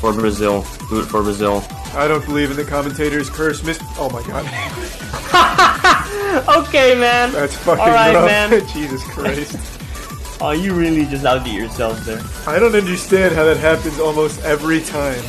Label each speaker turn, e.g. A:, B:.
A: for Brazil. Boot for Brazil.
B: I don't believe in the commentator's curse. Miss. Oh my god.
C: okay, man.
B: That's fucking
C: All right,
B: rough.
C: man.
B: Jesus Christ.
C: Oh, you really just outdid yourself there.
B: I don't understand how that happens almost every time.